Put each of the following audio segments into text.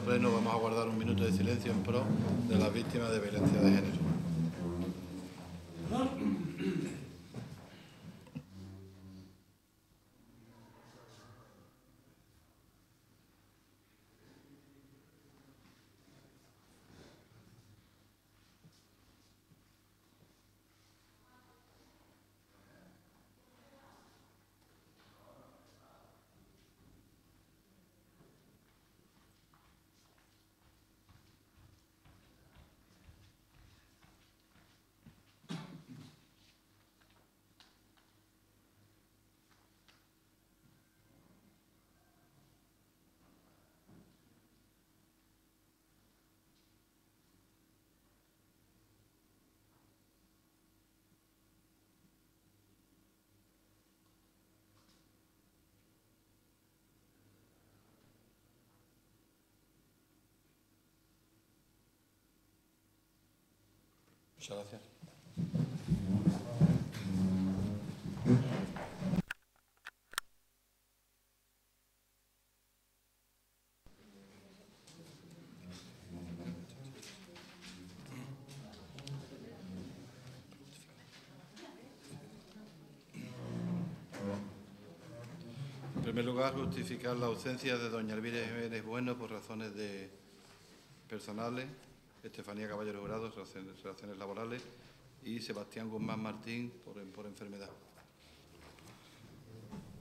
pleno vamos a guardar un minuto de silencio en pro de las víctimas de violencia de género. Muchas gracias. En primer lugar, justificar la ausencia de doña Elvira Jiménez Bueno por razones de personales, Estefanía Caballero Jurado, relaciones, laborales, y Sebastián Guzmán Martín por, enfermedad.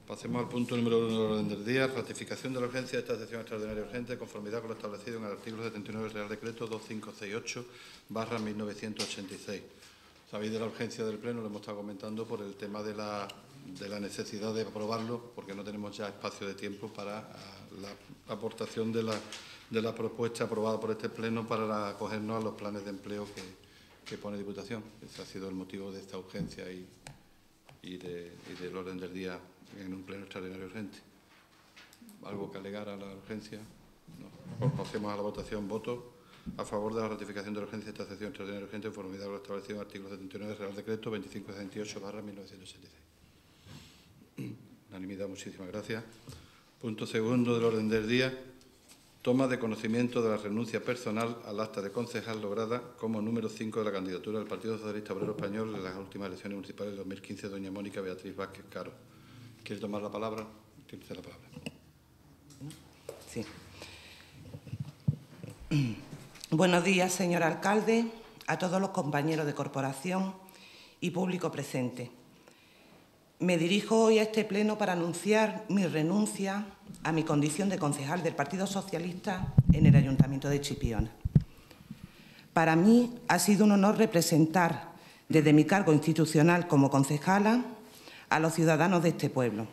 Pasemos al punto número uno del orden del día, ratificación de la urgencia de esta sesión extraordinaria urgente, conformidad con lo establecido en el artículo 79 del Real Decreto 2568 barra 1986. Sabéis de la urgencia del Pleno, lo hemos estado comentando por el tema de la, de la necesidad de aprobarlo, porque no tenemos ya espacio de tiempo para ah, la aportación de la, de la propuesta aprobada por este Pleno para acogernos a los planes de empleo que, pone Diputación. Ese ha sido el motivo de esta urgencia y, y, de, y del orden del día en un Pleno extraordinario urgente. ¿Algo que alegar a la urgencia? No. Pasemos a la votación. Voto a favor de la ratificación de la urgencia de esta sesión extraordinaria urgente en conformidad con lo establecido en el artículo 79 del Real Decreto 2578 barra 1976. Unanimidad, muchísimas gracias. Punto segundo del orden del día. Toma de conocimiento de la renuncia personal al acta de concejal lograda como número 5 de la candidatura del Partido Socialista Obrero Español en las últimas elecciones municipales de 2015, doña Mónica Beatriz Vázquez Caro. ¿Quiere tomar la palabra? Tiene la palabra. Sí. Buenos días, señor alcalde, a todos los compañeros de corporación y público presente. Me dirijo hoy a este pleno para anunciar mi renuncia a mi condición de concejal del Partido Socialista en el Ayuntamiento de Chipiona. Para mí ha sido un honor representar desde mi cargo institucional como concejala a los ciudadanos de este pueblo,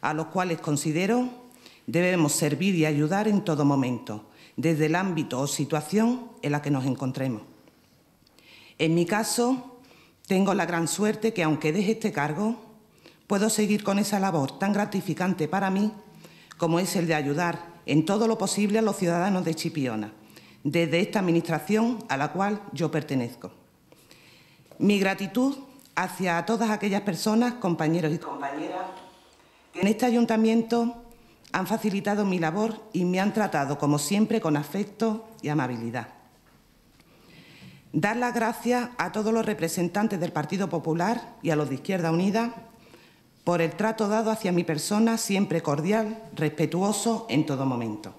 a los cuales considero debemos servir y ayudar en todo momento, desde el ámbito o situación en la que nos encontremos. En mi caso, tengo la gran suerte que, aunque deje este cargo, puedo seguir con esa labor tan gratificante para mí como es el de ayudar en todo lo posible a los ciudadanos de Chipiona, desde esta Administración a la cual yo pertenezco. Mi gratitud hacia todas aquellas personas, compañeros y compañeras, que en este ayuntamiento han facilitado mi labor y me han tratado, como siempre, con afecto y amabilidad. Dar las gracias a todos los representantes del Partido Popular y a los de Izquierda Unida por el trato dado hacia mi persona, siempre cordial, respetuoso en todo momento.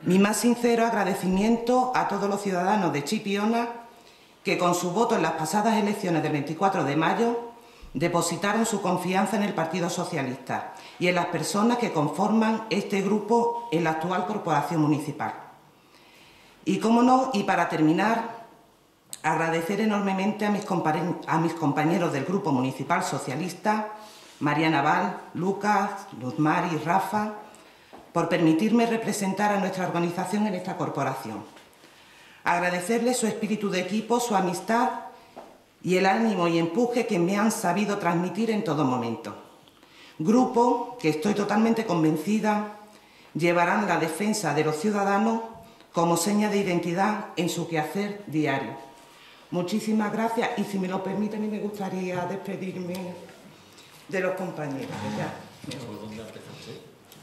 Mi más sincero agradecimiento a todos los ciudadanos de Chipiona que con su voto en las pasadas elecciones del 24 de mayo depositaron su confianza en el Partido Socialista y en las personas que conforman este grupo en la actual corporación municipal. Y cómo no, y para terminar, agradecer enormemente a mis, compañeros del Grupo Municipal Socialista, María Naval, Lucas, Luzmar y Rafa, por permitirme representar a nuestra organización en esta corporación agradecerles su espíritu de equipo, su amistad y el ánimo y empuje que me han sabido transmitir en todo momento. Grupo que estoy totalmente convencida llevarán la defensa de los ciudadanos como seña de identidad en su quehacer diario. Muchísimas gracias y si me lo permiten me gustaría despedirme de los compañeros. Ya.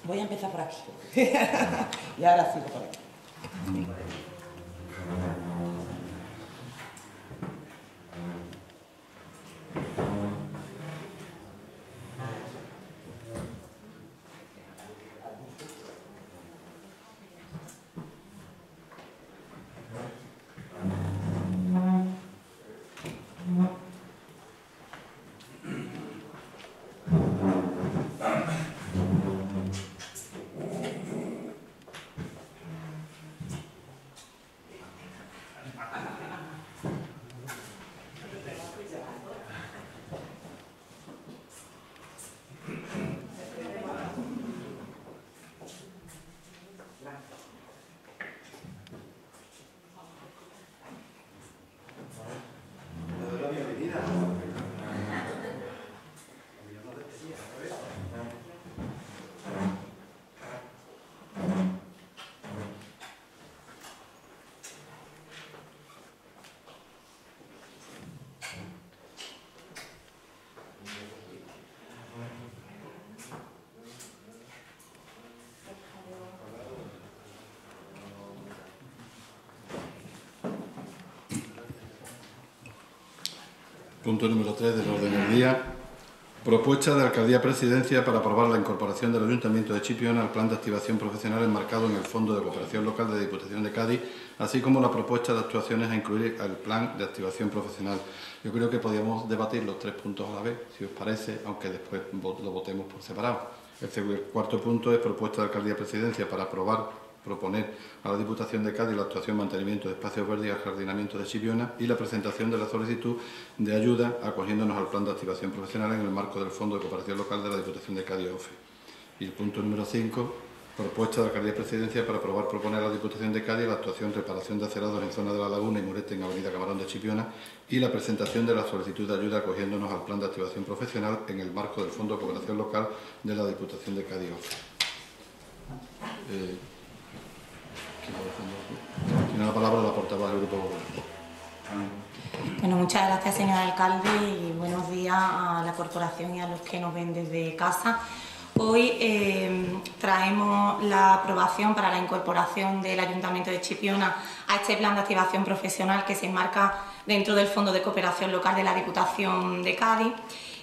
Voy a empezar por aquí. y ahora sigo por aquí. Punto número 3 del orden del día. Propuesta de Alcaldía Presidencia para aprobar la incorporación del Ayuntamiento de Chipiona al Plan de Activación Profesional enmarcado en el Fondo de Cooperación Local de Diputación de Cádiz, así como la propuesta de actuaciones a incluir al Plan de Activación Profesional. Yo creo que podríamos debatir los tres puntos a la vez, si os parece, aunque después lo votemos por separado. El cuarto punto es propuesta de Alcaldía Presidencia para aprobar proponer a la Diputación de Cádiz la actuación mantenimiento de espacios verdes y ajardinamiento de Chiviona y la presentación de la solicitud de ayuda acogiéndonos al plan de activación profesional en el marco del Fondo de Cooperación Local de la Diputación de Cádiz OFE. Y el punto número 5, propuesta de la Alcaldía de Presidencia para aprobar proponer a la Diputación de Cádiz la actuación reparación de acerados en zona de la Laguna y Murete en Avenida Camarón de Chipiona y la presentación de la solicitud de ayuda acogiéndonos al plan de activación profesional en el marco del Fondo de Cooperación Local de la Diputación de Cádiz OFE. Eh, tiene la palabra la portavoz del Grupo Bueno, muchas gracias, señor alcalde, y buenos días a la corporación y a los que nos ven desde casa. Hoy eh, traemos la aprobación para la incorporación del Ayuntamiento de Chipiona a este plan de activación profesional que se enmarca dentro del Fondo de Cooperación Local de la Diputación de Cádiz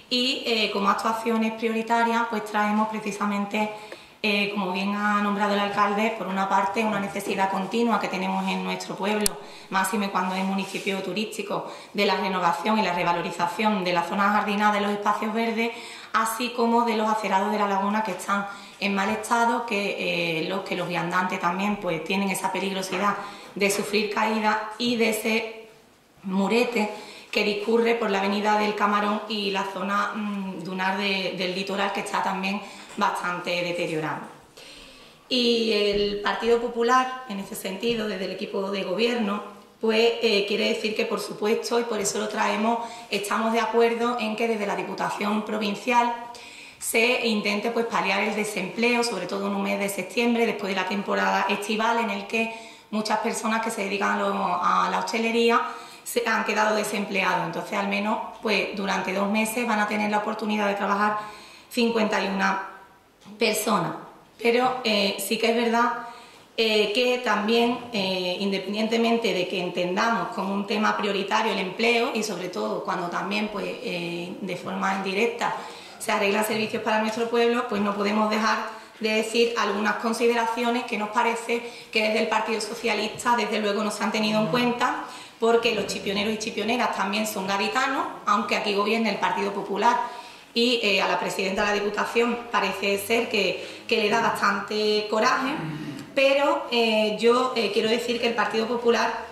y eh, como actuaciones prioritarias pues traemos precisamente eh, como bien ha nombrado el alcalde, por una parte una necesidad continua que tenemos en nuestro pueblo, máxime cuando es municipio turístico, de la renovación y la revalorización de las zonas jardinadas de los espacios verdes, así como de los acerados de la laguna que están en mal estado, que, eh, los, que los viandantes también pues, tienen esa peligrosidad de sufrir caídas y de ese murete que discurre por la avenida del Camarón y la zona mm, dunar del litoral que está también bastante deteriorado. Y el Partido Popular, en ese sentido, desde el equipo de gobierno, pues eh, quiere decir que, por supuesto, y por eso lo traemos, estamos de acuerdo en que desde la Diputación Provincial se intente pues, paliar el desempleo, sobre todo en un mes de septiembre, después de la temporada estival, en el que muchas personas que se dedican a la hostelería se han quedado desempleados. Entonces, al menos, pues durante dos meses van a tener la oportunidad de trabajar 51 personas. Pero eh, sí que es verdad eh, que también, eh, independientemente de que entendamos como un tema prioritario el empleo y sobre todo cuando también pues, de forma indirecta se arreglan servicios para nuestro pueblo, pues no podemos dejar de decir algunas consideraciones que nos parece que desde el Partido Socialista desde luego no se han tenido en cuenta porque los chipioneros y chipioneras también son gaditanos, aunque aquí gobierna el Partido Popular y eh, a la presidenta de la Diputación parece ser que, le da bastante coraje, pero eh, yo eh, quiero decir que el Partido Popular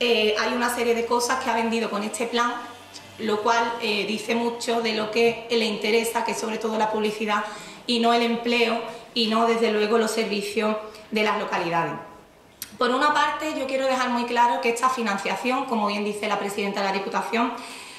hay una serie de cosas que ha vendido con este plan, lo cual dice mucho de lo que le interesa, que es sobre todo la publicidad y no el empleo y no desde luego los servicios de las localidades. Por una parte, yo quiero dejar muy claro que esta financiación, como bien dice la presidenta de la Diputación,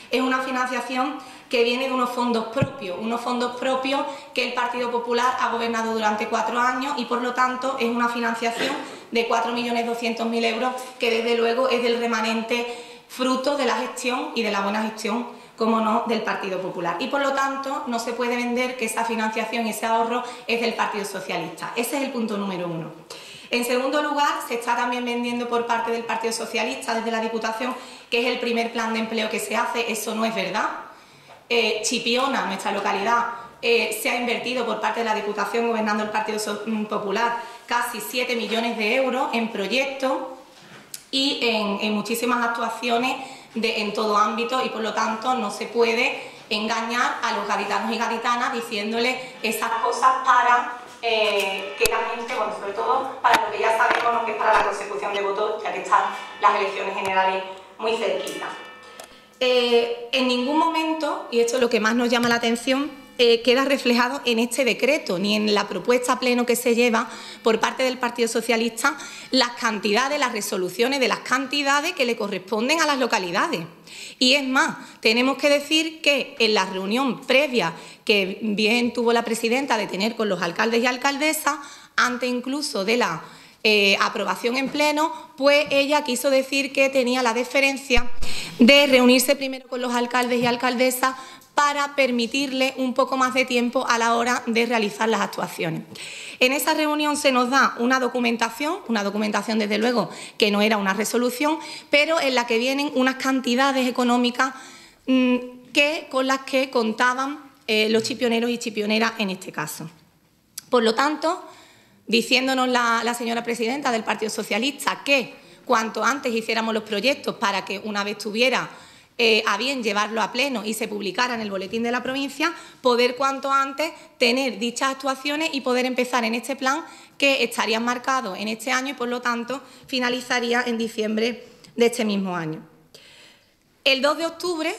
es una financiación que viene de unos fondos propios, unos fondos propios que el Partido Popular ha gobernado durante cuatro años y por lo tanto es una financiación de 4.200.000 euros que desde luego es del remanente fruto de la gestión y de la buena gestión como no, del Partido Popular. Y por lo tanto, no se puede vender que esa financiación y ese ahorro es del Partido Socialista. Ese es el punto número uno. En segundo lugar, se está también vendiendo por parte del Partido Socialista desde la Diputación que es el primer plan de empleo que se hace. Eso no es verdad. Eh, Chipiona, nuestra localidad, eh, se ha invertido por parte de la Diputación gobernando el Partido mm, Popular casi 7 millones de euros en proyectos y en, muchísimas actuaciones en todo ámbito y por lo tanto no se puede engañar a los gaditanos y gaditanas diciéndoles esas cosas para eh, que también, bueno, sobre todo para lo que ya sabemos que es para la consecución de votos, ya que están las elecciones generales muy cerquita. Eh, en ningún momento, y esto es lo que más nos llama la atención, eh, queda reflejado en este decreto ni en la propuesta pleno que se lleva por parte del Partido Socialista las cantidades, las resoluciones de las cantidades que le corresponden a las localidades. Y es más, tenemos que decir que en la reunión previa que bien tuvo la presidenta de tener con los alcaldes y alcaldesas, antes incluso de la eh, aprobación en pleno, pues ella quiso decir que tenía la deferencia de reunirse primero con los alcaldes y alcaldesas para permitirle un poco más de tiempo a la hora de realizar las actuaciones. En esa reunión se nos da una documentación, una documentación desde luego que no era una resolución, pero en la que vienen unas cantidades económicas mm, que, con las que contaban eh, los chipioneros y chipioneras en este caso. Por lo tanto, diciéndonos la, señora presidenta del Partido Socialista que cuanto antes hiciéramos los proyectos para que una vez tuviera eh, a bien llevarlo a pleno y se publicara en el boletín de la provincia, poder cuanto antes tener dichas actuaciones y poder empezar en este plan que estaría marcado en este año y por lo tanto finalizaría en diciembre de este mismo año. El 2 de octubre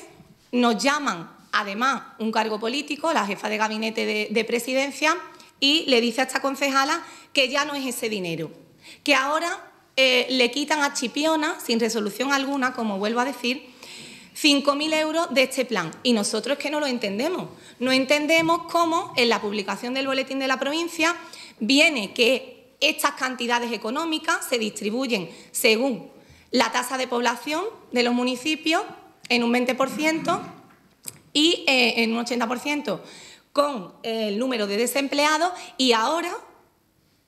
nos llaman además un cargo político, la jefa de gabinete de, presidencia, y le dice a esta concejala que ya no es ese dinero, que ahora eh, le quitan a Chipiona, sin resolución alguna, como vuelvo a decir, 5.000 euros de este plan. Y nosotros es que no lo entendemos. No entendemos cómo en la publicación del boletín de la provincia viene que estas cantidades económicas se distribuyen según la tasa de población de los municipios en un 20% y eh, en un 80% con el número de desempleados y ahora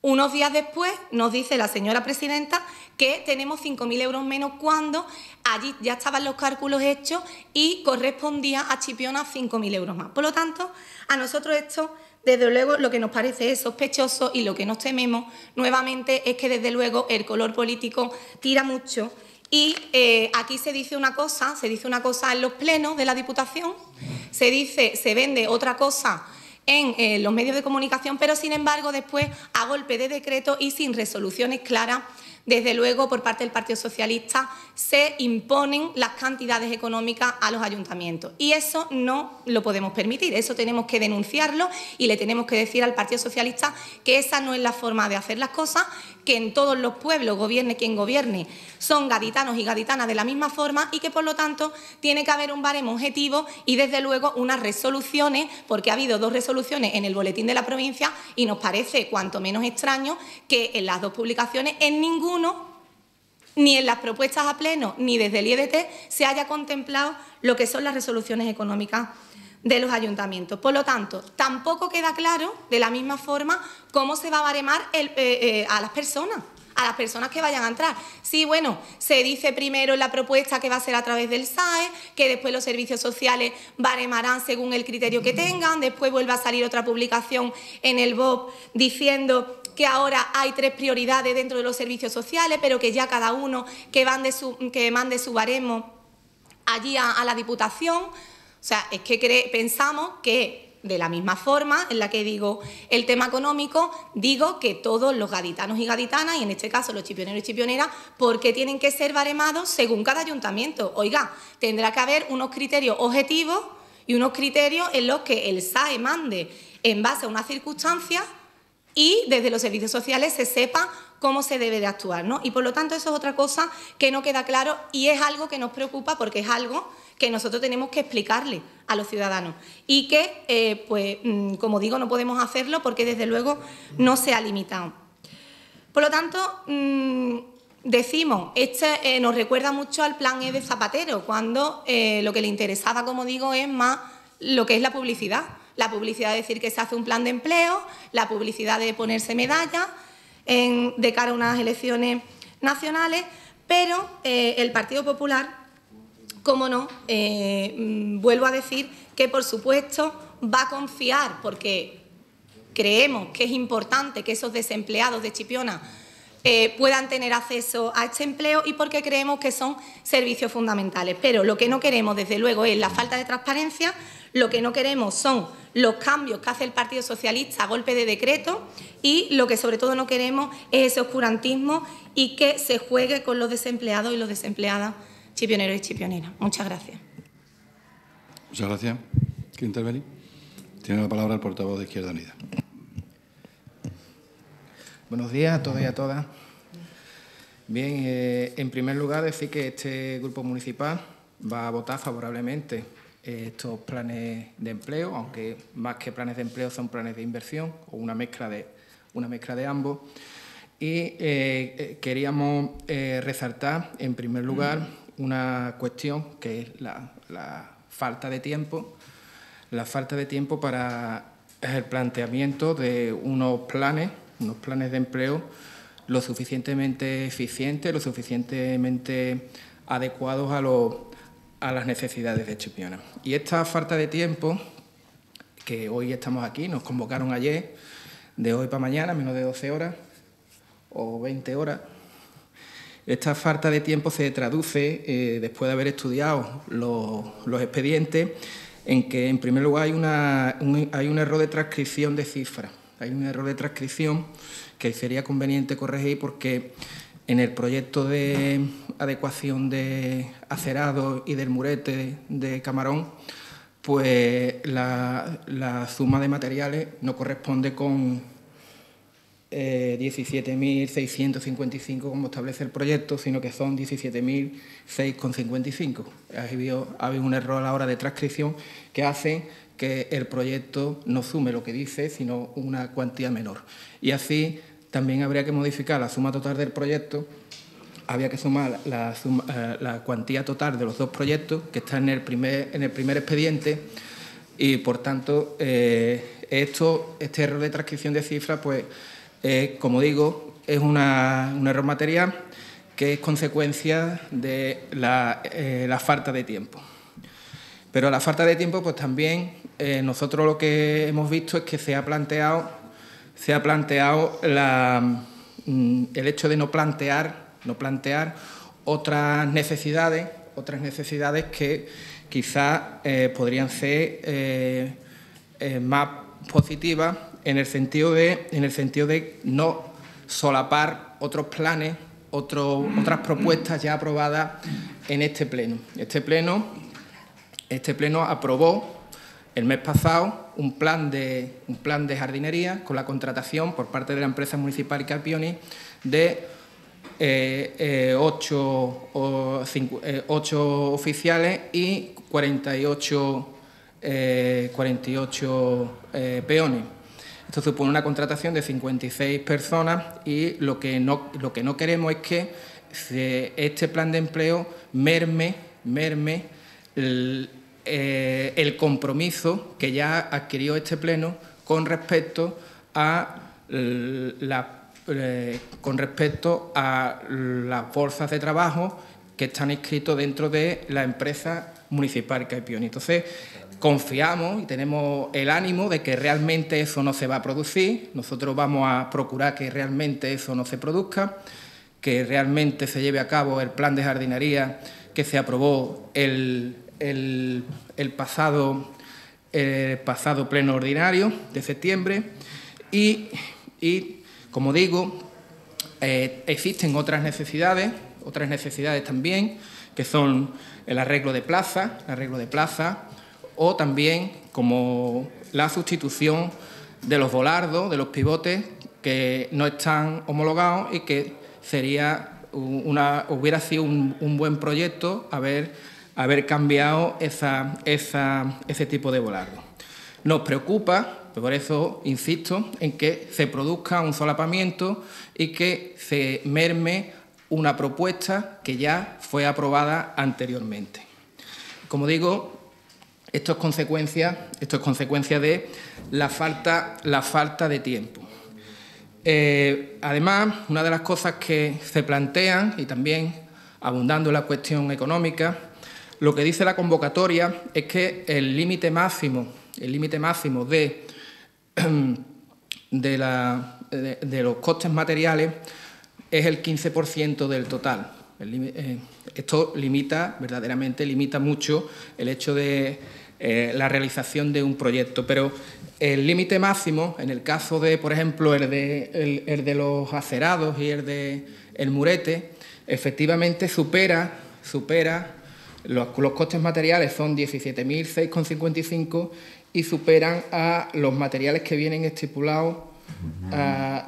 unos días después nos dice la señora presidenta que tenemos 5.000 euros menos cuando allí ya estaban los cálculos hechos y correspondía a Chipiona 5.000 euros más. Por lo tanto, a nosotros esto, desde luego, lo que nos parece es sospechoso y lo que nos tememos nuevamente es que, desde luego, el color político tira mucho y eh, aquí se dice una cosa, se dice una cosa en los plenos de la Diputación, se dice, se vende otra cosa en eh, los medios de comunicación, pero sin embargo después a golpe de decreto y sin resoluciones claras desde luego, por parte del Partido Socialista se imponen las cantidades económicas a los ayuntamientos. Y eso no lo podemos permitir, eso tenemos que denunciarlo y le tenemos que decir al Partido Socialista que esa no es la forma de hacer las cosas, que en todos los pueblos, gobierne quien gobierne, son gaditanos y gaditanas de la misma forma y que, por lo tanto, tiene que haber un baremo objetivo y, desde luego, unas resoluciones, porque ha habido dos resoluciones en el boletín de la provincia y nos parece cuanto menos extraño que en las dos publicaciones en ninguno ni en las propuestas a pleno ni desde el IEDT se haya contemplado lo que son las resoluciones económicas de los ayuntamientos. Por lo tanto, tampoco queda claro, de la misma forma, cómo se va a baremar eh, eh, a las personas a las personas que vayan a entrar. Sí, bueno, se dice primero en la propuesta que va a ser a través del SAE, que después los servicios sociales baremarán según el criterio que tengan, después vuelve a salir otra publicación en el BOP diciendo que ahora hay tres prioridades dentro de los servicios sociales, pero que ya cada uno que, que mande su baremo allí a la Diputación. O sea, es que pensamos que de la misma forma en la que digo el tema económico, digo que todos los gaditanos y gaditanas, y en este caso los chipioneros y chipioneras, porque tienen que ser baremados según cada ayuntamiento. Oiga, tendrá que haber unos criterios objetivos y unos criterios en los que el SAE mande en base a unas circunstancias y desde los servicios sociales se sepa cómo se debe de actuar. ¿no? Y por lo tanto eso es otra cosa que no queda claro y es algo que nos preocupa porque es algo que nosotros tenemos que explicarle a los ciudadanos y que, eh, pues, mm, como digo, no podemos hacerlo porque desde luego no se ha limitado. Por lo tanto, mm, decimos, este nos recuerda mucho al plan E de Zapatero, cuando lo que le interesaba, como digo, es más lo que es la publicidad. La publicidad de decir que se hace un plan de empleo, la publicidad de ponerse medallas de cara a unas elecciones nacionales, pero el Partido Popular cómo no, eh, mm, vuelvo a decir que por supuesto va a confiar porque creemos que es importante que esos desempleados de Chipiona eh, puedan tener acceso a este empleo y porque creemos que son servicios fundamentales. Pero lo que no queremos, desde luego, es la falta de transparencia, lo que no queremos son los cambios que hace el Partido Socialista a golpe de decreto y lo que sobre todo no queremos es ese oscurantismo y que se juegue con los desempleados y los desempleadas chipioneros y chipioneras. Muchas gracias. Muchas gracias. ¿Quiere intervenir? Tiene la palabra el portavoz de Izquierda Unida. Buenos días a todos y a todas. Bien, eh, en primer lugar decir que este grupo municipal va a votar favorablemente estos planes de empleo, aunque más que planes de empleo son planes de inversión o una mezcla de, una mezcla de ambos. Y eh, eh, queríamos resaltar, en primer lugar, una cuestión que es la, falta de tiempo, la falta de tiempo para el planteamiento de unos planes, unos planes de empleo lo suficientemente eficientes, lo suficientemente adecuados a, a las necesidades de Chipiona. Y esta falta de tiempo, que hoy estamos aquí, nos convocaron ayer, de hoy para mañana, menos de 12 horas o 20 horas, esta falta de tiempo se traduce, eh, después de haber estudiado los, expedientes, en que, en primer lugar, hay, una, un, hay un error de transcripción de cifras. Hay un error de transcripción que sería conveniente corregir porque en el proyecto de adecuación de acerado y del murete de Camarón, pues la suma de materiales no corresponde con, 17.655 eh, como establece el proyecto, sino que son 17.655. Ha habido, ha habido un error a la hora de transcripción que hace que el proyecto no sume lo que dice, sino una cuantía menor. Y así también habría que modificar la suma total del proyecto, había que sumar la, eh, cuantía total de los dos proyectos que están en el primer, en el primer expediente y, por tanto, eh, esto, este error de transcripción de cifras, pues eh, como digo, es un error material que es consecuencia de eh, la, falta de tiempo. Pero la falta de tiempo, pues también nosotros lo que hemos visto es que se ha planteado, se ha planteado mm, el hecho de no plantear, no plantear otras necesidades, otras necesidades que quizás podrían ser más positivas en el sentido de, en el sentido de no solapar otros planes, otras propuestas ya aprobadas en este pleno. Este pleno, este pleno aprobó el mes pasado un plan de, un plan de jardinería con la contratación por parte de la empresa municipal Carpioni de eh, eh, ocho, eh, ocho, oficiales y 48, 48 peones. Esto supone una contratación de 56 personas y lo que no, lo que no queremos es que este plan de empleo merme, merme eh, el, compromiso que ya adquirió este Pleno con respecto a eh, con respecto a las bolsas de trabajo que están inscritos dentro de la empresa municipal Caipioni. Entonces, confiamos y tenemos el ánimo de que realmente eso no se va a producir. Nosotros vamos a procurar que realmente eso no se produzca, que realmente se lleve a cabo el plan de jardinería que se aprobó el, pasado, pasado pleno ordinario de septiembre. Y, como digo, eh, existen otras necesidades, otras necesidades también, que son el arreglo de plaza, el arreglo de plaza, o también como la sustitución de los volardos, de los pivotes que no están homologados y que sería una, hubiera sido un, buen proyecto haber, haber cambiado esa, ese tipo de volardo. Nos preocupa, por eso insisto, en que se produzca un solapamiento y que se merme una propuesta que ya fue aprobada anteriormente. Como digo, esto es consecuencia, esto es consecuencia de la falta, la falta de tiempo. Eh, además, una de las cosas que se plantean, y también abundando en la cuestión económica, lo que dice la convocatoria es que el límite máximo, el límite máximo de, de, los costes materiales es el 15% del total. Eh, esto limita, verdaderamente limita mucho el hecho de eh, la realización de un proyecto, pero el límite máximo, en el caso de, por ejemplo, el de, el, de los acerados y el de el murete, efectivamente supera, supera los, costes materiales son 17.006,55 y superan a los materiales que vienen estipulados,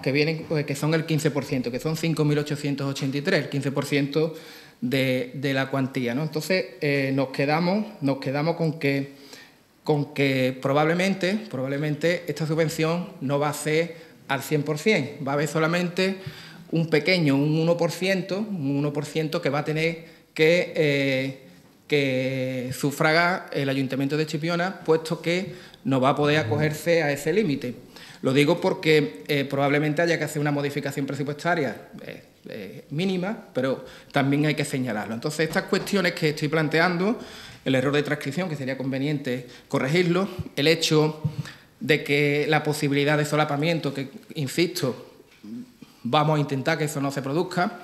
que, vienen, pues, que son el 15%, que son 5.883, el 15% de, de, la cuantía. ¿no? Entonces, eh, nos, quedamos, nos quedamos con que con que probablemente, probablemente esta subvención no va a ser al 100%, va a haber solamente un pequeño, un 1%, un 1% que va a tener que, eh, que sufragar el Ayuntamiento de Chipiona, puesto que no va a poder acogerse a ese límite. Lo digo porque eh, probablemente haya que hacer una modificación presupuestaria eh, mínima, pero también hay que señalarlo. Entonces, estas cuestiones que estoy planteando el error de transcripción, que sería conveniente corregirlo, el hecho de que la posibilidad de solapamiento, que insisto, vamos a intentar que eso no se produzca,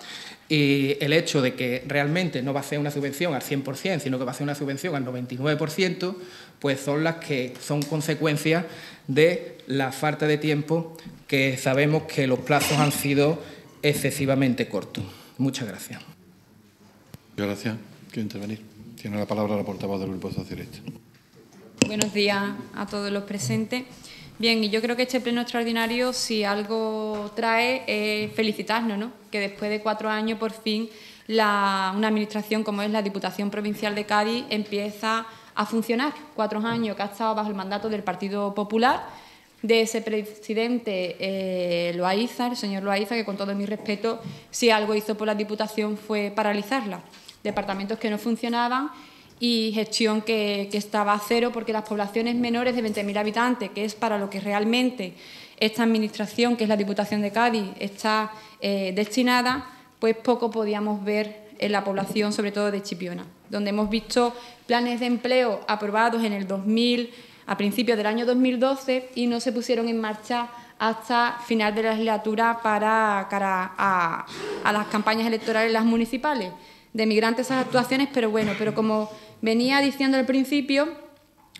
y el hecho de que realmente no va a ser una subvención al 100%, sino que va a ser una subvención al 99%, pues son las que son consecuencias de la falta de tiempo que sabemos que los plazos han sido excesivamente cortos. Muchas gracias. Gracias. Quiero intervenir. Tiene la palabra la portavoz del Grupo Socialista. Buenos días a todos los presentes. Bien, y yo creo que este pleno extraordinario, si algo trae, es felicitarnos, ¿no? Que después de cuatro años, por fin, una administración como es la Diputación Provincial de Cádiz empieza a funcionar. Cuatro años que ha estado bajo el mandato del Partido Popular, de ese presidente eh, Loaiza, el señor Loaiza, que con todo mi respeto, si algo hizo por la Diputación fue paralizarla departamentos que no funcionaban y gestión que, estaba a cero porque las poblaciones menores de 20.000 habitantes, que es para lo que realmente esta administración, que es la Diputación de Cádiz, está eh, destinada, pues poco podíamos ver en la población, sobre todo de Chipiona, donde hemos visto planes de empleo aprobados en el 2000, a principios del año 2012, y no se pusieron en marcha hasta final de la legislatura para cara a, a las campañas electorales las municipales de migrantes esas actuaciones, pero bueno, pero como venía diciendo al principio,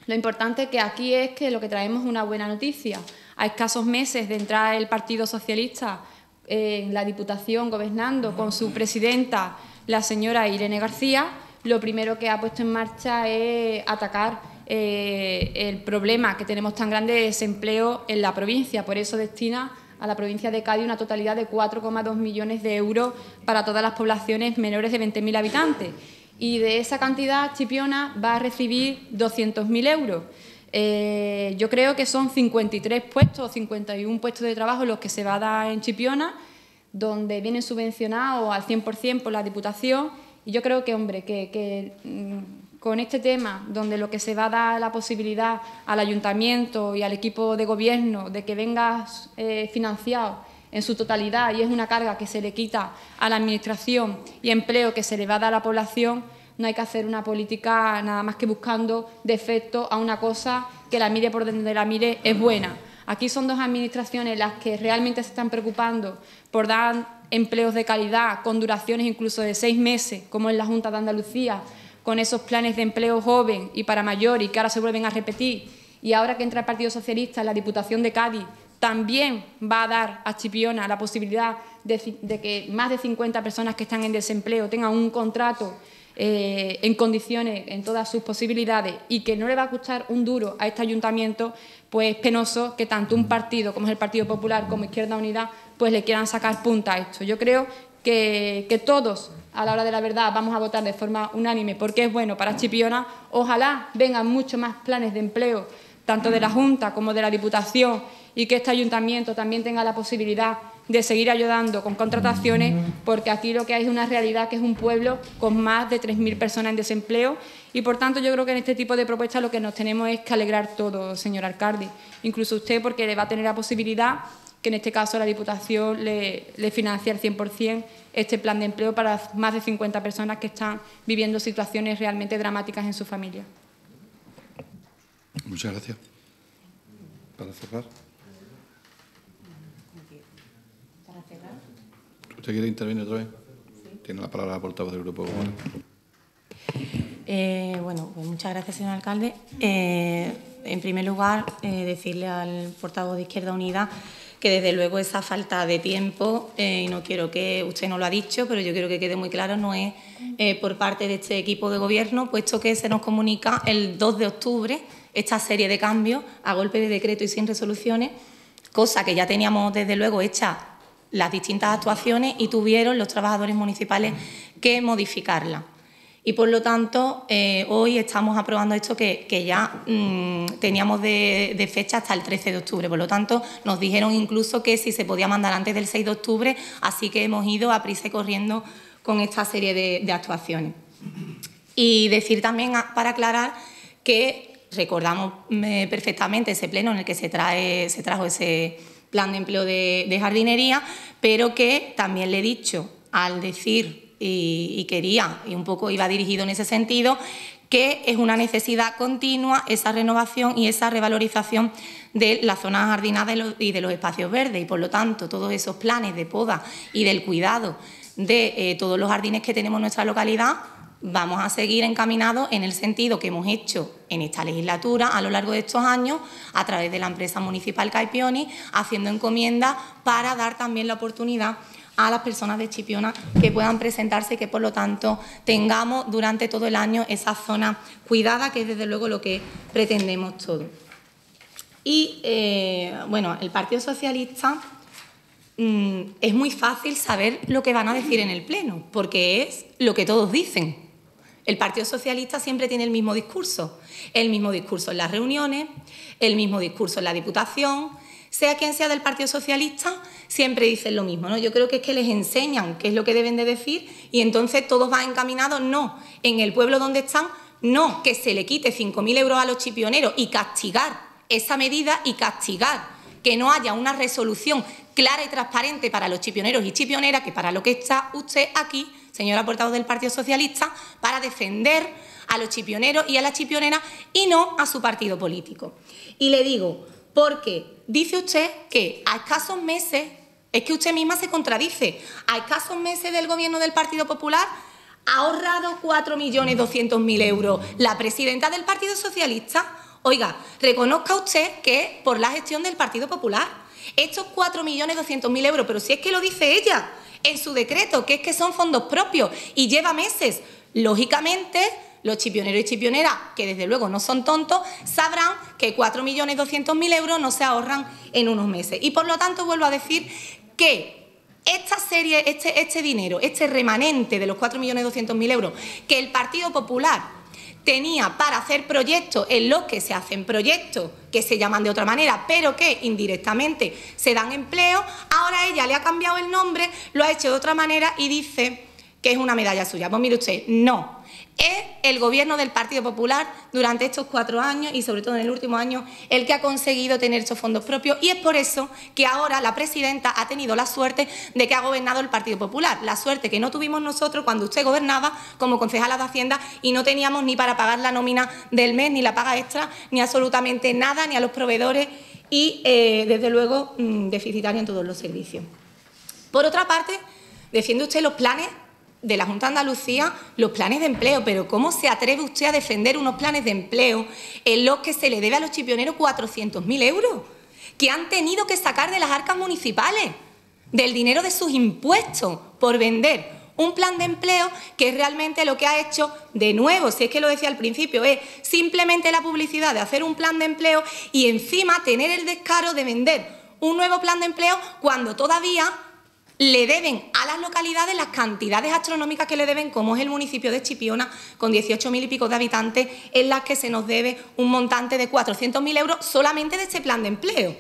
lo importante que aquí es que lo que traemos es una buena noticia. A escasos meses de entrar el Partido Socialista en la Diputación gobernando con su presidenta, la señora Irene García, lo primero que ha puesto en marcha es atacar eh, el problema que tenemos tan grande de desempleo en la provincia. Por eso destina a la provincia de Cádiz una totalidad de 4,2 millones de euros para todas las poblaciones menores de 20.000 habitantes. Y de esa cantidad, Chipiona va a recibir 200.000 euros. Eh, yo creo que son 53 puestos, 51 puestos de trabajo los que se va a dar en Chipiona, donde vienen subvencionados al 100% por la Diputación. Y yo creo que, hombre, que, mm, con este tema, donde lo que se va a dar la posibilidad al ayuntamiento y al equipo de gobierno de que venga eh, financiado en su totalidad y es una carga que se le quita a la Administración y empleo que se le va a dar a la población, no hay que hacer una política nada más que buscando defectos a una cosa que la mire por donde la mire es buena. Aquí son dos administraciones las que realmente se están preocupando por dar empleos de calidad con duraciones incluso de seis meses, como en la Junta de Andalucía, con esos planes de empleo joven y para mayor y que ahora se vuelven a repetir, y ahora que entra el Partido Socialista en la Diputación de Cádiz, también va a dar a Chipiona la posibilidad de, que más de 50 personas que están en desempleo tengan un contrato eh, en condiciones, en todas sus posibilidades, y que no le va a costar un duro a este ayuntamiento, pues es penoso que tanto un partido como es el Partido Popular como Izquierda Unida pues le quieran sacar punta a esto. Yo creo que, que todos a la hora de la verdad vamos a votar de forma unánime porque es bueno para Chipiona, ojalá vengan muchos más planes de empleo, tanto de la Junta como de la Diputación, y que este ayuntamiento también tenga la posibilidad de seguir ayudando con contrataciones, porque aquí lo que hay es una realidad que es un pueblo con más de 3.000 personas en desempleo y por tanto yo creo que en este tipo de propuestas lo que nos tenemos es que alegrar todo, señor alcalde, incluso usted porque le va a tener la posibilidad que en este caso la Diputación le, le financia al 100% este plan de empleo para más de 50 personas que están viviendo situaciones realmente dramáticas en su familia. Muchas gracias. Para cerrar. ¿Usted quiere intervenir otra vez? Tiene la palabra la portavoz del Grupo Popular. Eh, bueno, pues muchas gracias, señor alcalde. Eh, en primer lugar, eh, decirle al portavoz de Izquierda Unida que desde luego esa falta de tiempo, y no quiero que usted no lo ha dicho, pero yo quiero que quede muy claro, no es por parte de este equipo de gobierno, puesto que se nos comunica el 2 de octubre esta serie de cambios a golpe de decreto y sin resoluciones, cosa que ya teníamos desde luego hecha las distintas actuaciones y tuvieron los trabajadores municipales que modificarla. Y por lo tanto, eh, hoy estamos aprobando esto que, ya mm, teníamos de, fecha hasta el 13 de octubre. Por lo tanto, nos dijeron incluso que si se podía mandar antes del 6 de octubre, así que hemos ido a prisa y corriendo con esta serie de, actuaciones. Y decir también, para aclarar, que recordamos eh, perfectamente ese pleno en el que se, trae, se trajo ese plan de empleo de, jardinería, pero que también le he dicho al decir y, quería, y un poco iba dirigido en ese sentido, que es una necesidad continua esa renovación y esa revalorización de las zonas jardinadas y de los espacios verdes. Y por lo tanto todos esos planes de poda y del cuidado de eh, todos los jardines que tenemos en nuestra localidad vamos a seguir encaminados en el sentido que hemos hecho en esta legislatura a lo largo de estos años a través de la empresa municipal Caipioni, haciendo encomiendas para dar también la oportunidad a las personas de Chipiona que puedan presentarse y que por lo tanto tengamos durante todo el año esa zona cuidada, que es desde luego lo que pretendemos todos. Y eh, bueno, el Partido Socialista mm, es muy fácil saber lo que van a decir en el Pleno, porque es lo que todos dicen. El Partido Socialista siempre tiene el mismo discurso, el mismo discurso en las reuniones, el mismo discurso en la Diputación, sea quien sea del Partido Socialista, siempre dicen lo mismo. ¿no? Yo creo que es que les enseñan qué es lo que deben de decir y entonces todos van encaminados, no, en el pueblo donde están, no, que se le quite 5.000 euros a los chipioneros y castigar esa medida y castigar que no haya una resolución clara y transparente para los chipioneros y chipioneras, que para lo que está usted aquí señora portavoz del Partido Socialista, para defender a los chipioneros y a las chipioneras y no a su partido político. Y le digo, porque dice usted que a escasos meses, es que usted misma se contradice, a escasos meses del gobierno del Partido Popular ha ahorrado 4.200.000 euros la presidenta del Partido Socialista. Oiga, reconozca usted que por la gestión del Partido Popular, estos 4.200.000 euros, pero si es que lo dice ella, en su decreto, que es que son fondos propios y lleva meses. Lógicamente, los chipioneros y chipioneras, que desde luego no son tontos, sabrán que 4.200.000 euros no se ahorran en unos meses. Y por lo tanto, vuelvo a decir que esta serie, este, este dinero, este remanente de los 4.200.000 euros que el Partido Popular tenía para hacer proyectos en los que se hacen proyectos que se llaman de otra manera, pero que indirectamente se dan empleo, ahora ella le ha cambiado el nombre, lo ha hecho de otra manera y dice que es una medalla suya. Pues mire usted, no, es el gobierno del Partido Popular durante estos cuatro años y sobre todo en el último año el que ha conseguido tener estos fondos propios y es por eso que ahora la presidenta ha tenido la suerte de que ha gobernado el Partido Popular, la suerte que no tuvimos nosotros cuando usted gobernaba como concejala de Hacienda y no teníamos ni para pagar la nómina del mes, ni la paga extra, ni absolutamente nada, ni a los proveedores y eh, desde luego mm, deficitario en todos los servicios. Por otra parte, defiende usted los planes de la Junta de Andalucía los planes de empleo, pero ¿cómo se atreve usted a defender unos planes de empleo en los que se le debe a los chipioneros 400.000 euros que han tenido que sacar de las arcas municipales, del dinero de sus impuestos, por vender un plan de empleo que realmente lo que ha hecho, de nuevo, si es que lo decía al principio, es simplemente la publicidad de hacer un plan de empleo y encima tener el descaro de vender un nuevo plan de empleo cuando todavía le deben a las localidades las cantidades astronómicas que le deben, como es el municipio de Chipiona, con 18.000 y pico de habitantes, en las que se nos debe un montante de 400.000 euros solamente de este plan de empleo.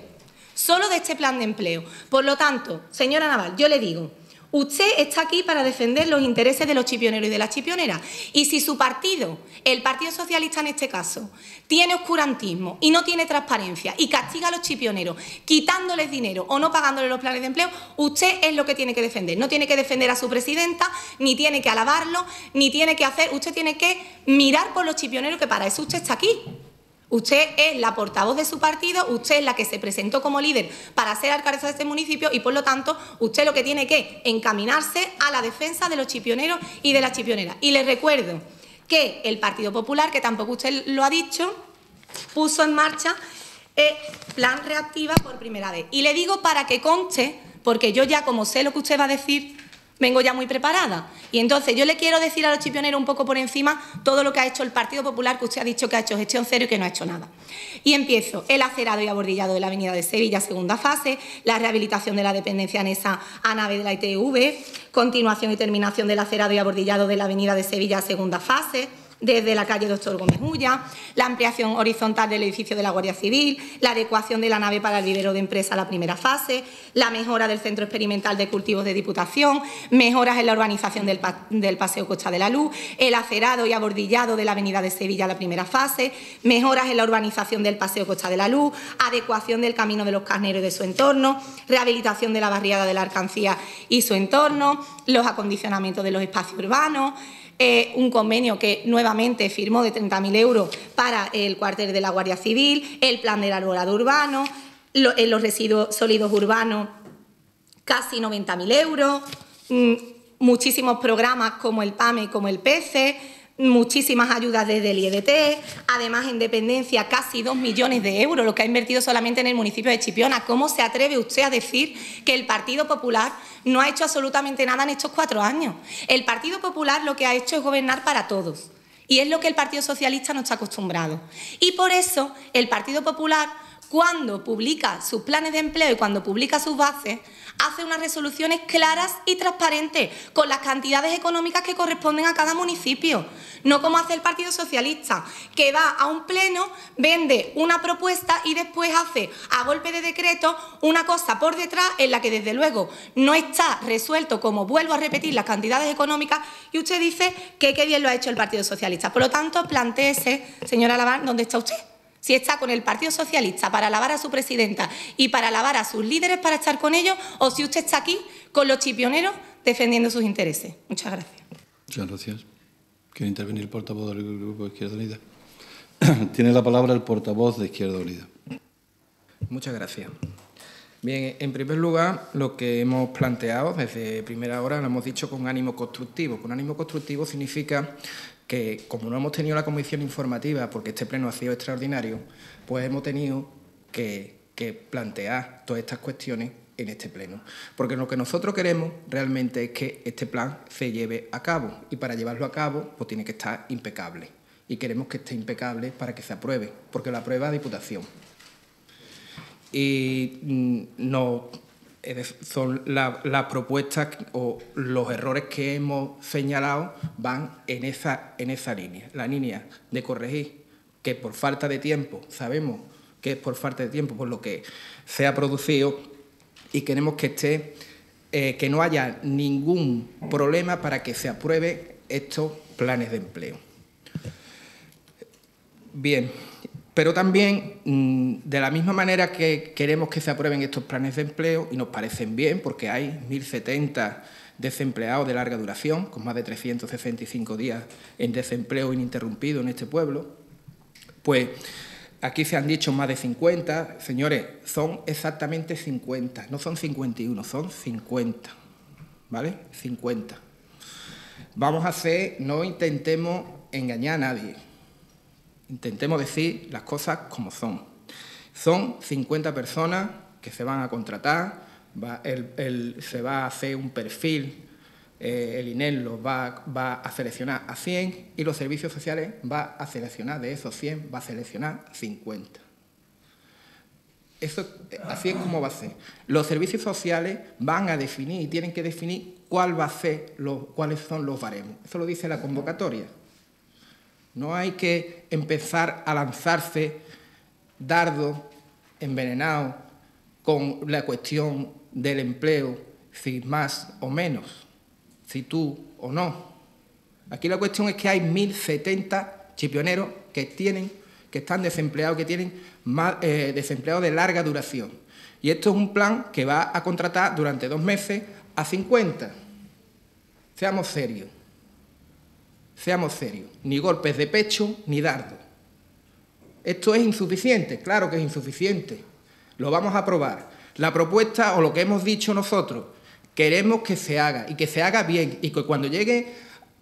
solo de este plan de empleo. Por lo tanto, señora Naval, yo le digo, Usted está aquí para defender los intereses de los chipioneros y de las chipioneras. Y si su partido, el Partido Socialista en este caso, tiene oscurantismo y no tiene transparencia y castiga a los chipioneros quitándoles dinero o no pagándoles los planes de empleo, usted es lo que tiene que defender. No tiene que defender a su presidenta, ni tiene que alabarlo, ni tiene que hacer. Usted tiene que mirar por los chipioneros, que para eso usted está aquí. Usted es la portavoz de su partido, usted es la que se presentó como líder para ser alcaldesa de este municipio y, por lo tanto, usted lo que tiene que encaminarse a la defensa de los chipioneros y de las chipioneras. Y les recuerdo que el Partido Popular, que tampoco usted lo ha dicho, puso en marcha el plan reactiva por primera vez. Y le digo para que conste, porque yo ya como sé lo que usted va a decir, vengo ya muy preparada. Y entonces yo le quiero decir a los chipioneros un poco por encima todo lo que ha hecho el Partido Popular, que usted ha dicho que ha hecho gestión cero y que no ha hecho nada. Y empiezo. El acerado y abordillado de la Avenida de Sevilla, segunda fase, la rehabilitación de la dependencia anesa a nave de la ITV, continuación y terminación del acerado y abordillado de la Avenida de Sevilla, segunda fase, desde la calle Doctor Gómez Ulla, la ampliación horizontal del edificio de la Guardia Civil, la adecuación de la nave para el vivero de empresa a la primera fase, la mejora del Centro Experimental de Cultivos de Diputación, mejoras en la urbanización del, Paseo Costa de la Luz, el acerado y abordillado de la Avenida de Sevilla a la primera fase, mejoras en la urbanización del Paseo Costa de la Luz, adecuación del Camino de los Carneros y de su entorno, rehabilitación de la barriada de la Arcancía y su entorno, los acondicionamientos de los espacios urbanos, eh, un convenio que nuevamente firmó de 30.000 euros para el cuartel de la Guardia Civil, el plan del arbolado urbano, en los residuos sólidos urbanos casi 90.000 euros, mm, muchísimos programas como el PAME, como el PECE, muchísimas ayudas desde el IEDT, además en dependencia casi dos millones de euros, lo que ha invertido solamente en el municipio de Chipiona. ¿Cómo se atreve usted a decir que el Partido Popular no ha hecho absolutamente nada en estos cuatro años? El Partido Popular lo que ha hecho es gobernar para todos. Y es lo que el Partido Socialista no está acostumbrado. Y por eso el Partido Popular, cuando publica sus planes de empleo y cuando publica sus bases, hace unas resoluciones claras y transparentes con las cantidades económicas que corresponden a cada municipio. No como hace el Partido Socialista, que va a un pleno, vende una propuesta y después hace a golpe de decreto una cosa por detrás en la que desde luego no está resuelto, como vuelvo a repetir, las cantidades económicas y usted dice que qué bien lo ha hecho el Partido Socialista. Por lo tanto, planteese, señora Laván, ¿dónde está usted? Si está con el Partido Socialista para alabar a su presidenta y para alabar a sus líderes para estar con ellos, o si usted está aquí con los chipioneros defendiendo sus intereses. Muchas gracias. Muchas gracias. ¿Quiere intervenir el portavoz del Grupo Izquierda Unida? Tiene la palabra el portavoz de Izquierda Unida. Muchas gracias. Bien, en primer lugar, lo que hemos planteado desde primera hora lo hemos dicho con ánimo constructivo. Con ánimo constructivo significa que como no hemos tenido la comisión informativa, porque este pleno ha sido extraordinario, pues hemos tenido que, plantear todas estas cuestiones en este pleno. Porque lo que nosotros queremos realmente es que este plan se lleve a cabo y para llevarlo a cabo pues tiene que estar impecable. Y queremos que esté impecable para que se apruebe, porque lo aprueba Diputación. Y mm, no son las propuestas o los errores que hemos señalado van en esa, en esa línea, la línea de corregir que por falta de tiempo, sabemos que es por falta de tiempo por lo que se ha producido y queremos que esté, eh, que no haya ningún problema para que se aprueben estos planes de empleo. Bien, pero también, mm, de la misma manera que queremos que se aprueben estos planes de empleo, y nos parecen bien, porque hay 1.070 desempleados de larga duración, con más de 365 días en desempleo ininterrumpido en este pueblo, pues aquí se han dicho más de 50. Señores, son exactamente 50, no son 51, son 50. ¿Vale? 50. Vamos a hacer, no intentemos engañar a nadie intentemos decir las cosas como son. Son 50 personas que se van a contratar, se va a hacer un perfil, eh, el INEL los va, a seleccionar a 100 y los servicios sociales va a seleccionar, de esos 100, va a seleccionar 50. Eso, así es como va a ser. Los servicios sociales van a definir y tienen que definir cuál ser cuáles son los baremos. Eso lo dice la convocatoria. No hay que empezar a lanzarse dardos envenenados con la cuestión del empleo, si más o menos, si tú o no. Aquí la cuestión es que hay 1.070 chipioneros que tienen, que están desempleados, que tienen más, eh, desempleados de larga duración. Y esto es un plan que va a contratar durante dos meses a 50. Seamos serios. Seamos serios. Ni golpes de pecho ni dardos. Esto es insuficiente, claro que es insuficiente. Lo vamos a aprobar. La propuesta o lo que hemos dicho nosotros, queremos que se haga y que se haga bien y que cuando llegue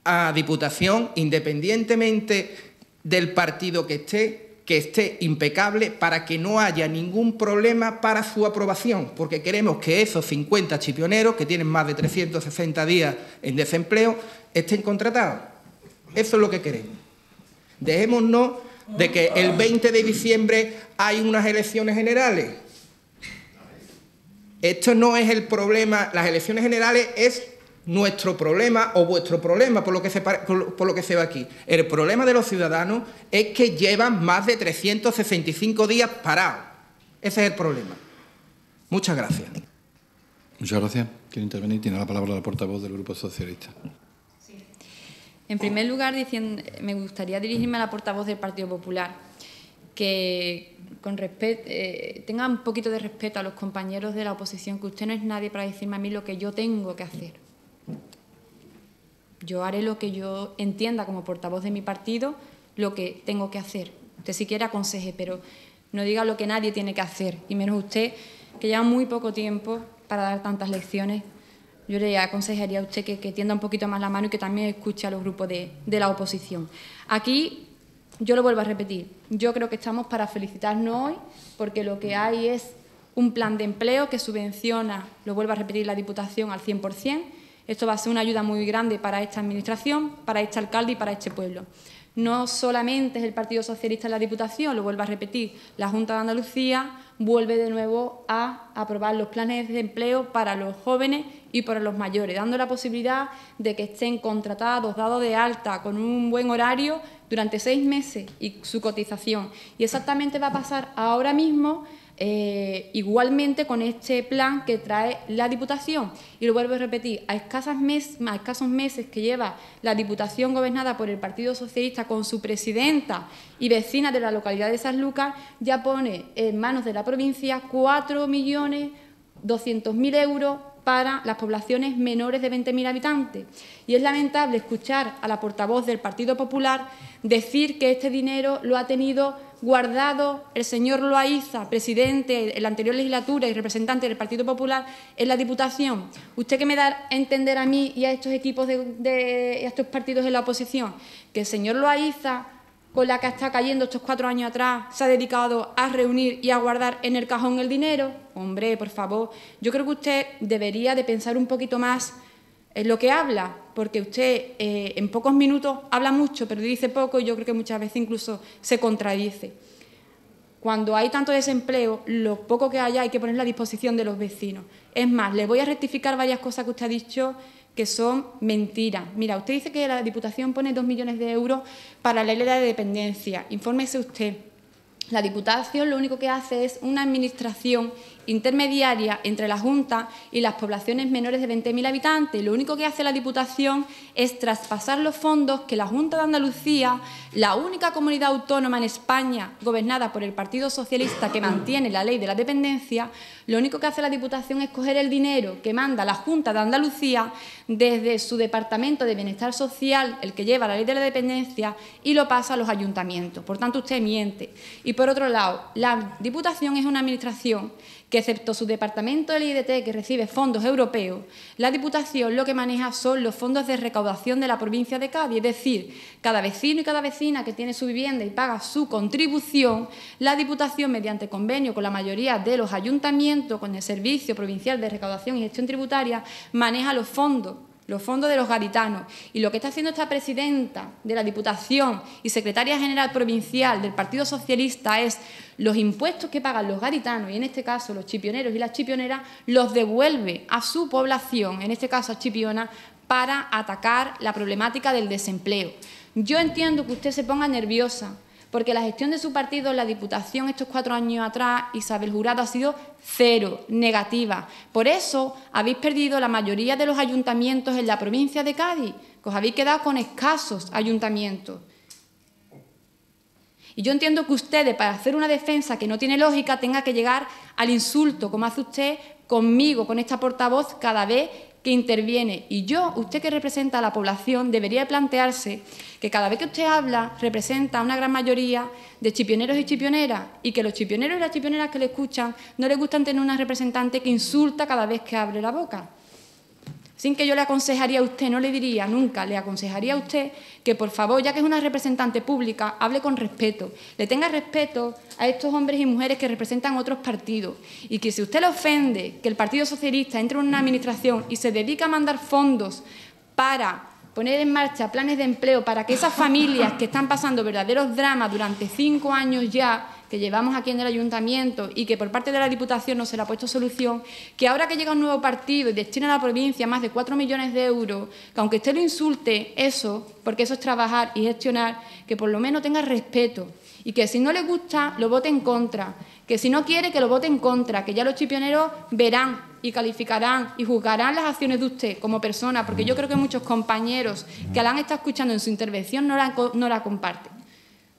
a Diputación, independientemente del partido que esté, que esté impecable para que no haya ningún problema para su aprobación, porque queremos que esos 50 chipioneros, que tienen más de 360 días en desempleo, estén contratados. Eso es lo que queremos. Dejémonos de que el 20 de diciembre hay unas elecciones generales. Esto no es el problema, las elecciones generales es nuestro problema o vuestro problema, por lo, que se, por lo que se ve aquí. El problema de los ciudadanos es que llevan más de 365 días parados. Ese es el problema. Muchas gracias. Muchas gracias. Quiere intervenir. Tiene la palabra la portavoz del Grupo Socialista. En primer lugar, me gustaría dirigirme a la portavoz del Partido Popular, que con eh, tenga un poquito de respeto a los compañeros de la oposición, que usted no es nadie para decirme a mí lo que yo tengo que hacer. Yo haré lo que yo entienda como portavoz de mi partido, lo que tengo que hacer. Usted si quiere aconseje, pero no diga lo que nadie tiene que hacer, y menos usted, que lleva muy poco tiempo para dar tantas lecciones. Yo le aconsejaría a usted que, tienda un poquito más la mano y que también escuche a los grupos de, de la oposición. Aquí, yo lo vuelvo a repetir, yo creo que estamos para felicitarnos hoy, porque lo que hay es un plan de empleo que subvenciona, lo vuelvo a repetir, la Diputación al 100%, esto va a ser una ayuda muy grande para esta Administración, para este alcalde y para este pueblo. No solamente es el Partido Socialista en la Diputación, lo vuelvo a repetir, la Junta de Andalucía vuelve de nuevo a aprobar los planes de empleo para los jóvenes y para los mayores, dando la posibilidad de que estén contratados, dados de alta, con un buen horario durante seis meses y su cotización. Y exactamente va a pasar ahora mismo eh, igualmente con este plan que trae la Diputación. Y lo vuelvo a repetir, a, escasos meses que lleva la Diputación gobernada por el Partido Socialista con su presidenta y vecina de la localidad de San Lucas, ya pone en manos de la provincia 4.200.000 euros para las poblaciones menores de 20.000 habitantes. Y es lamentable escuchar a la portavoz del Partido Popular decir que este dinero lo ha tenido guardado el señor Loaiza, presidente en la anterior legislatura y representante del Partido Popular en la Diputación. ¿Usted qué me da a entender a mí y a estos equipos de, estos partidos en la oposición? Que el señor Loaiza, con la que está cayendo estos cuatro años atrás, se ha dedicado a reunir y a guardar en el cajón el dinero. Hombre, por favor, yo creo que usted debería de pensar un poquito más en lo que habla, porque usted eh, en pocos minutos habla mucho, pero dice poco y yo creo que muchas veces incluso se contradice. Cuando hay tanto desempleo, lo poco que haya hay que ponerlo a disposición de los vecinos. Es más, le voy a rectificar varias cosas que usted ha dicho que son mentiras. Mira, usted dice que la Diputación pone dos millones de euros para la ley de dependencia. Infórmese usted. La Diputación lo único que hace es una administración intermediaria entre la Junta y las poblaciones menores de 20.000 habitantes. Lo único que hace la Diputación es traspasar los fondos que la Junta de Andalucía, la única comunidad autónoma en España gobernada por el Partido Socialista que mantiene la ley de la dependencia, lo único que hace la Diputación es coger el dinero que manda la Junta de Andalucía desde su Departamento de Bienestar Social, el que lleva la ley de la dependencia, y lo pasa a los ayuntamientos. Por tanto, usted miente. Y por otro lado, la Diputación es una administración que excepto su departamento del IDT, que recibe fondos europeos, la Diputación lo que maneja son los fondos de recaudación de la provincia de Cádiz, es decir, cada vecino y cada vecina que tiene su vivienda y paga su contribución, la Diputación, mediante convenio con la mayoría de los ayuntamientos, con el Servicio Provincial de Recaudación y Gestión Tributaria, maneja los fondos los fondos de los gaditanos. Y lo que está haciendo esta presidenta de la Diputación y secretaria general provincial del Partido Socialista es los impuestos que pagan los gaditanos, y en este caso los chipioneros y las chipioneras, los devuelve a su población, en este caso a Chipiona, para atacar la problemática del desempleo. Yo entiendo que usted se ponga nerviosa porque la gestión de su partido en la Diputación estos cuatro años atrás, Isabel Jurado, ha sido cero, negativa. Por eso habéis perdido la mayoría de los ayuntamientos en la provincia de Cádiz, que os habéis quedado con escasos ayuntamientos. Y yo entiendo que ustedes, para hacer una defensa que no tiene lógica, tenga que llegar al insulto, como hace usted conmigo, con esta portavoz, cada vez que interviene. Y yo, usted que representa a la población, debería plantearse que cada vez que usted habla representa a una gran mayoría de chipioneros y chipioneras y que los chipioneros y las chipioneras que le escuchan no les gustan tener una representante que insulta cada vez que abre la boca sin que yo le aconsejaría a usted, no le diría nunca, le aconsejaría a usted que por favor, ya que es una representante pública, hable con respeto, le tenga respeto a estos hombres y mujeres que representan otros partidos. Y que si usted le ofende que el Partido Socialista entre en una administración y se dedica a mandar fondos para poner en marcha planes de empleo para que esas familias que están pasando verdaderos dramas durante cinco años ya que llevamos aquí en el ayuntamiento y que por parte de la Diputación no se le ha puesto solución, que ahora que llega un nuevo partido y destina a la provincia más de cuatro millones de euros, que aunque usted lo insulte, eso, porque eso es trabajar y gestionar, que por lo menos tenga respeto y que si no le gusta, lo vote en contra, que si no quiere, que lo vote en contra, que ya los chipioneros verán y calificarán y juzgarán las acciones de usted como persona, porque yo creo que muchos compañeros que la han estado escuchando en su intervención no la, no la comparten.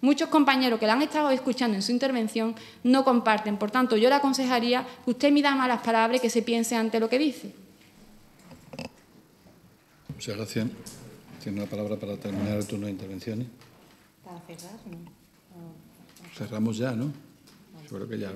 Muchos compañeros que la han estado escuchando en su intervención no comparten. Por tanto, yo le aconsejaría que usted mida malas palabras y que se piense ante lo que dice. Muchas gracias. Tiene la palabra para terminar el turno de intervenciones. Para cerrar, ¿no? Cerramos ya, ¿no? Yo creo que ya.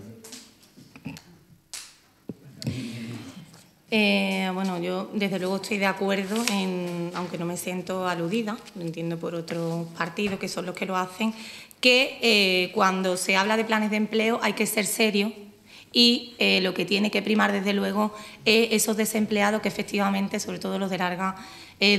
Eh, bueno, yo desde luego estoy de acuerdo, en, aunque no me siento aludida, lo entiendo por otros partidos que son los que lo hacen, que eh, cuando se habla de planes de empleo hay que ser serio y eh, lo que tiene que primar desde luego es esos desempleados que efectivamente, sobre todo los de larga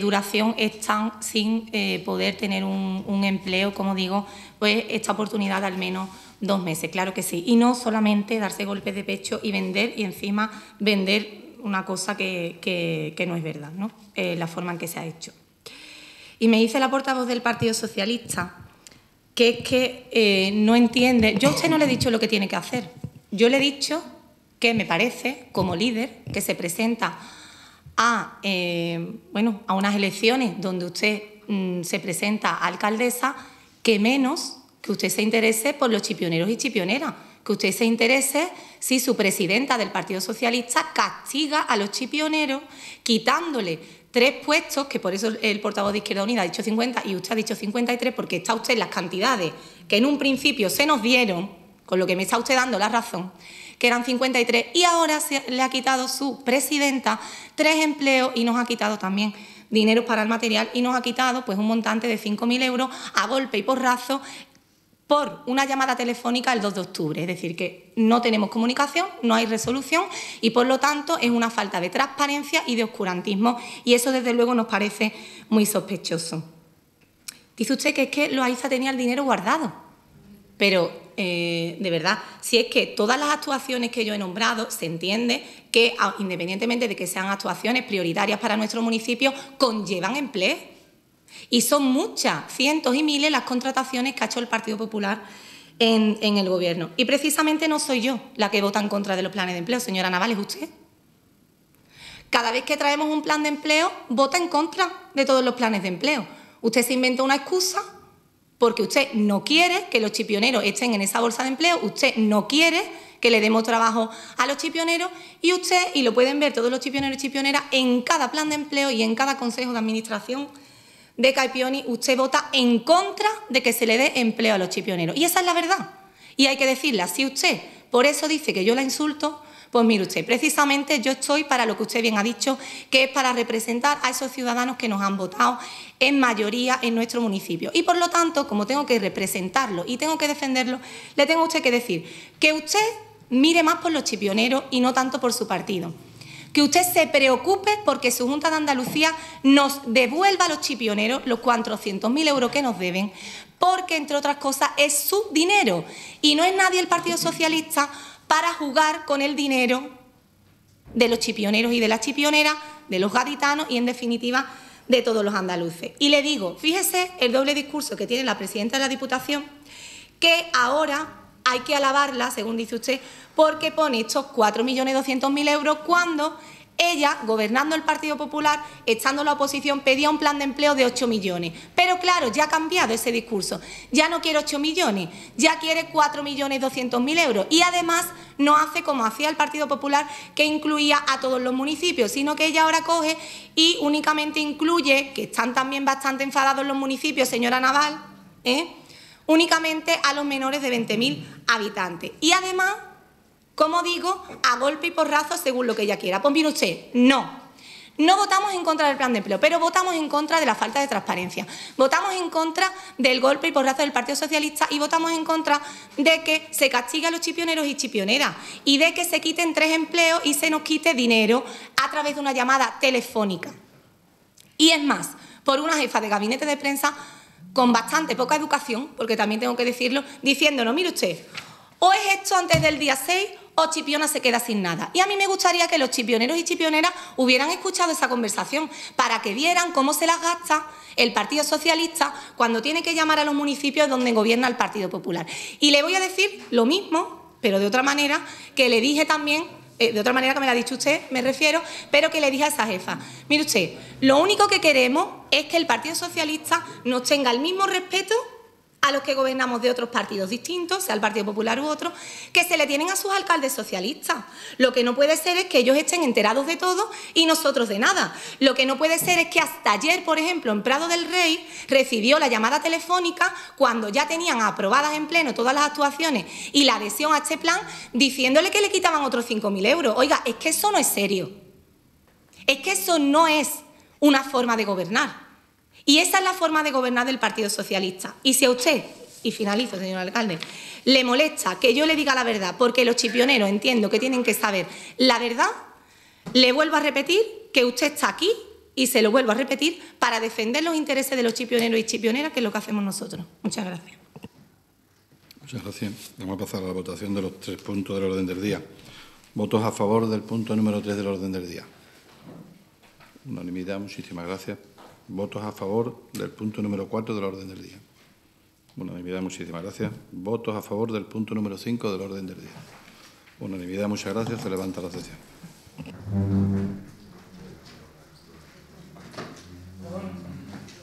duración, están sin poder tener un, un empleo, como digo, pues esta oportunidad de al menos dos meses, claro que sí, y no solamente darse golpes de pecho y vender y encima vender una cosa que, no es verdad, ¿no? Eh, la forma en que se ha hecho. Y me dice la portavoz del Partido Socialista que es que eh, no entiende. Yo a usted no le he dicho lo que tiene que hacer. Yo le he dicho que me parece, como líder, que se presenta a, eh, bueno, a unas elecciones donde usted mm, se presenta a alcaldesa, que menos que usted se interese por los chipioneros y chipioneras que usted se interese si su presidenta del Partido Socialista castiga a los chipioneros quitándole tres puestos, que por eso el portavoz de Izquierda Unida ha dicho 50 y usted ha dicho 53, porque está usted en las cantidades que en un principio se nos dieron, con lo que me está usted dando la razón, que eran 53, y ahora le ha quitado su presidenta tres empleos y nos ha quitado también dinero para el material y nos ha quitado pues un montante de 5.000 euros a golpe y porrazo por una llamada telefónica el 2 de octubre. Es decir, que no tenemos comunicación, no hay resolución y por lo tanto es una falta de transparencia y de oscurantismo y eso desde luego nos parece muy sospechoso. Dice usted que es que Loaiza tenía el dinero guardado, pero eh, de verdad, si es que todas las actuaciones que yo he nombrado se entiende que independientemente de que sean actuaciones prioritarias para nuestro municipio, conllevan empleo y son muchas, cientos y miles las contrataciones que ha hecho el Partido Popular en, el Gobierno. Y precisamente no soy yo la que vota en contra de los planes de empleo, señora Naval, ¿es usted? Cada vez que traemos un plan de empleo, vota en contra de todos los planes de empleo. Usted se inventa una excusa porque usted no quiere que los chipioneros estén en esa bolsa de empleo, usted no quiere que le demos trabajo a los chipioneros y usted, y lo pueden ver todos los chipioneros y chipioneras, en cada plan de empleo y en cada consejo de administración de Caipioni, usted vota en contra de que se le dé empleo a los chipioneros. Y esa es la verdad. Y hay que decirla, si usted por eso dice que yo la insulto, pues mire usted, precisamente yo estoy para lo que usted bien ha dicho, que es para representar a esos ciudadanos que nos han votado en mayoría en nuestro municipio. Y por lo tanto, como tengo que representarlo y tengo que defenderlo, le tengo a usted que decir que usted mire más por los chipioneros y no tanto por su partido que usted se preocupe porque su Junta de Andalucía nos devuelva a los chipioneros los 400.000 euros que nos deben, porque, entre otras cosas, es su dinero y no es nadie el Partido Socialista para jugar con el dinero de los chipioneros y de las chipioneras, de los gaditanos y, en definitiva, de todos los andaluces. Y le digo, fíjese el doble discurso que tiene la presidenta de la Diputación, que ahora hay que alabarla, según dice usted, porque pone estos 4.200.000 euros cuando ella, gobernando el Partido Popular, estando en la oposición, pedía un plan de empleo de 8 millones. Pero claro, ya ha cambiado ese discurso. Ya no quiere 8 millones, ya quiere 4.200.000 euros. Y además no hace como hacía el Partido Popular, que incluía a todos los municipios, sino que ella ahora coge y únicamente incluye, que están también bastante enfadados los municipios, señora Naval, ¿eh? Únicamente a los menores de 20.000 habitantes. Y además como digo, a golpe y porrazo según lo que ella quiera. Pues mire usted, no. No votamos en contra del plan de empleo, pero votamos en contra de la falta de transparencia. Votamos en contra del golpe y porrazo del Partido Socialista y votamos en contra de que se castigue a los chipioneros y chipioneras y de que se quiten tres empleos y se nos quite dinero a través de una llamada telefónica. Y es más, por una jefa de gabinete de prensa con bastante poca educación, porque también tengo que decirlo, diciéndonos, mire usted, o es esto antes del día 6 o Chipiona se queda sin nada. Y a mí me gustaría que los chipioneros y chipioneras hubieran escuchado esa conversación para que vieran cómo se las gasta el Partido Socialista cuando tiene que llamar a los municipios donde gobierna el Partido Popular. Y le voy a decir lo mismo, pero de otra manera, que le dije también eh, de otra manera que me la ha dicho usted, me refiero, pero que le dije a esa jefa, mire usted, lo único que queremos es que el Partido Socialista nos tenga el mismo respeto a los que gobernamos de otros partidos distintos, sea el Partido Popular u otro, que se le tienen a sus alcaldes socialistas. Lo que no puede ser es que ellos estén enterados de todo y nosotros de nada. Lo que no puede ser es que hasta ayer, por ejemplo, en Prado del Rey recibió la llamada telefónica cuando ya tenían aprobadas en pleno todas las actuaciones y la adhesión a este plan, diciéndole que le quitaban otros 5.000 euros. Oiga, es que eso no es serio. Es que eso no es una forma de gobernar. Y esa es la forma de gobernar del Partido Socialista. Y si a usted, y finalizo, señor alcalde, le molesta que yo le diga la verdad, porque los chipioneros entiendo que tienen que saber la verdad, le vuelvo a repetir que usted está aquí y se lo vuelvo a repetir para defender los intereses de los chipioneros y chipioneras, que es lo que hacemos nosotros. Muchas gracias. Muchas gracias. Vamos a pasar a la votación de los tres puntos del orden del día. Votos a favor del punto número tres del orden del día. Unanimidad, muchísimas gracias. Votos a favor del punto número 4 del orden del día. Unanimidad, muchísimas gracias. Votos a favor del punto número 5 del orden del día. Unanimidad, muchas gracias. Se levanta la sesión.